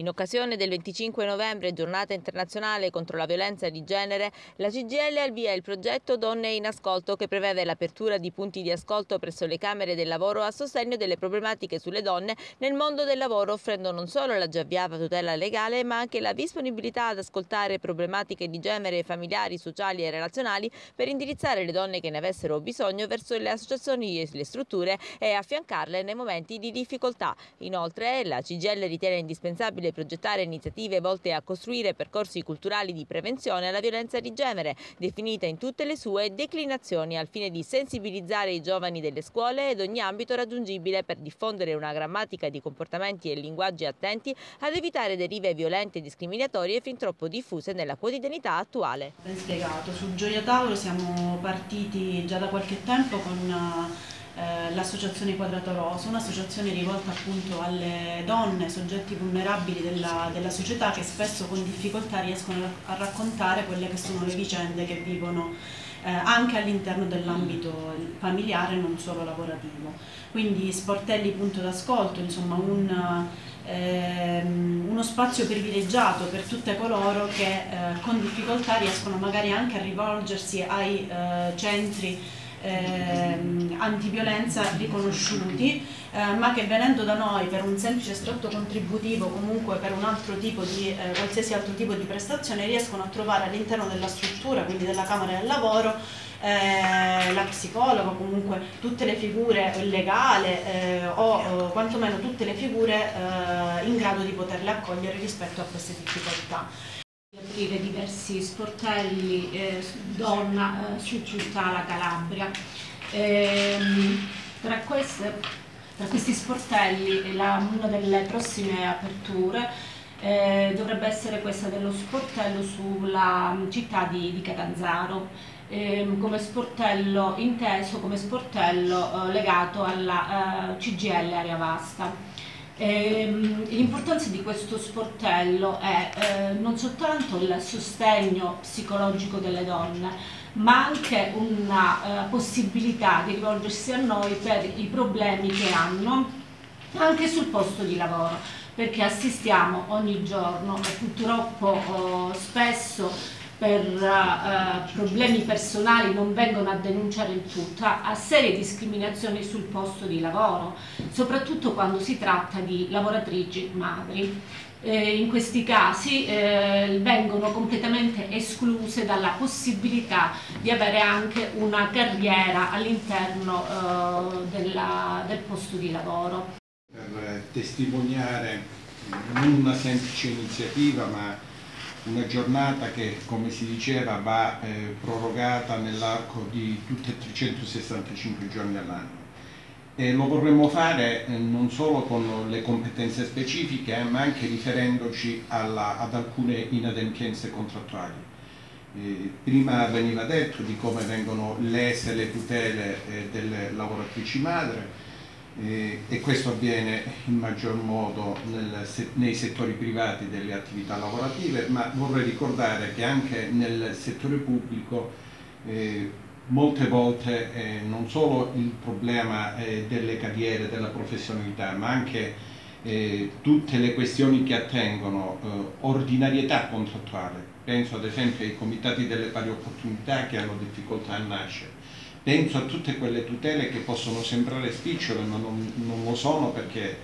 In occasione del 25 novembre, giornata internazionale contro la violenza di genere, la CGL avvia il progetto Donne in Ascolto che prevede l'apertura di punti di ascolto presso le Camere del Lavoro a sostegno delle problematiche sulle donne nel mondo del lavoro, offrendo non solo la già avviata tutela legale, ma anche la disponibilità ad ascoltare problematiche di genere familiari, sociali e relazionali per indirizzare le donne che ne avessero bisogno verso le associazioni e le strutture e affiancarle nei momenti di difficoltà. Inoltre, la CGL ritiene indispensabile progettare iniziative volte a costruire percorsi culturali di prevenzione alla violenza di genere, definita in tutte le sue declinazioni, al fine di sensibilizzare i giovani delle scuole ed ogni ambito raggiungibile per diffondere una grammatica di comportamenti e linguaggi attenti ad evitare derive violente e discriminatorie fin troppo diffuse nella quotidianità attuale. Ben spiegato, su Gioia Tauro siamo partiti già da qualche tempo con eh, l'associazione Quadrato Rosa, un'associazione rivolta appunto alle donne, soggetti vulnerabili della, della, società che spesso con difficoltà riescono a raccontare quelle che sono le vicende che vivono eh, anche all'interno dell'ambito familiare, non solo lavorativo. Quindi sportelli punto d'ascolto, insomma un, ehm, uno spazio privilegiato per tutte coloro che eh, con difficoltà riescono magari anche a rivolgersi ai eh, centri ehm, antiviolenza riconosciuti, eh, ma che venendo da noi per un semplice estratto contributivo, comunque per un altro tipo di, eh, qualsiasi altro tipo di prestazione, riescono a trovare all'interno della struttura, quindi della Camera del Lavoro, eh, la psicologa, comunque tutte le figure legale eh, o, o quantomeno tutte le figure eh, in grado di poterle accogliere rispetto a queste difficoltà aprire diversi sportelli eh, donna eh, su tutta la Calabria. Ehm, tra, queste, tra, questi sportelli la, una delle prossime aperture eh, dovrebbe essere questa dello sportello sulla città di, di Catanzaro ehm, come sportello inteso come sportello eh, legato alla eh, CGL Area Vasta. Ehm, l'importanza di questo sportello è eh, non soltanto il sostegno psicologico delle donne, ma anche una eh, possibilità di rivolgersi a noi per i problemi che hanno anche sul posto di lavoro, perché assistiamo ogni giorno e purtroppo oh, spesso per uh, problemi personali non vengono a denunciare il tutto, a serie discriminazioni sul posto di lavoro, soprattutto quando si tratta di lavoratrici madri. Eh, in questi casi eh, vengono completamente escluse dalla possibilità di avere anche una carriera all'interno eh, del posto di lavoro. Per testimoniare non una semplice iniziativa ma una giornata che come si diceva va eh, prorogata nell'arco di tutti e 365 giorni all'anno e lo vorremmo fare eh, non solo con le competenze specifiche eh, ma anche riferendoci alla, ad alcune inadempienze contrattuali. Eh, prima veniva detto di come vengono lese le tutele delle lavoratrici madre, eh, e questo avviene in maggior modo nel, nei settori privati delle attività lavorative, ma vorrei ricordare che anche nel settore pubblico eh, molte volte eh, non solo il problema eh, delle carriere, della professionalità, ma anche eh, tutte le questioni che attengono eh, ordinarietà contrattuale, penso ad esempio ai comitati delle pari opportunità che hanno difficoltà a nascere, penso a tutte quelle tutele che possono sembrare spicciole ma non, non lo sono perché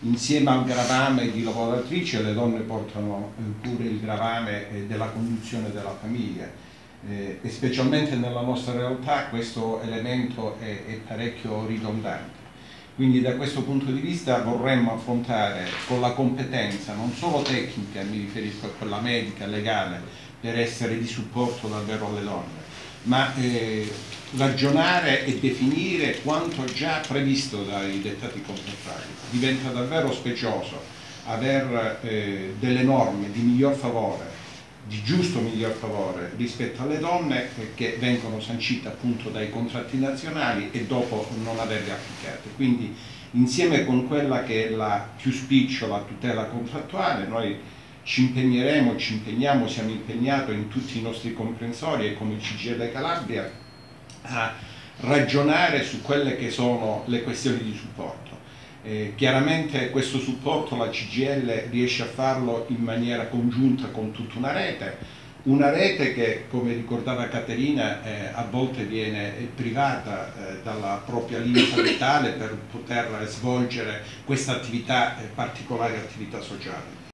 insieme al gravame di lavoratrice le donne portano eh, pure il gravame eh, della conduzione della famiglia eh, e specialmente nella nostra realtà questo elemento è, è parecchio ridondante. Quindi da questo punto di vista vorremmo affrontare con la competenza non solo tecnica, mi riferisco a quella medica, legale, per essere di supporto davvero alle donne, ma eh, ragionare e definire quanto già previsto dai dettati contrattuali. Diventa davvero specioso aver eh, delle norme di miglior favore, di giusto miglior favore rispetto alle donne eh, che vengono sancite appunto dai contratti nazionali e dopo non averle applicate. Quindi insieme con quella che è la più spicciola tutela contrattuale noi ci impegneremo, ci impegniamo, siamo impegnati in tutti i nostri comprensori e come CGL Calabria a ragionare su quelle che sono le questioni di supporto Eh, chiaramente questo supporto la CGL riesce a farlo in maniera congiunta con tutta una rete, una rete che, come ricordava Caterina, eh, a volte viene privata eh, dalla propria linea vitale per poter svolgere questa attività, eh, particolare attività sociale.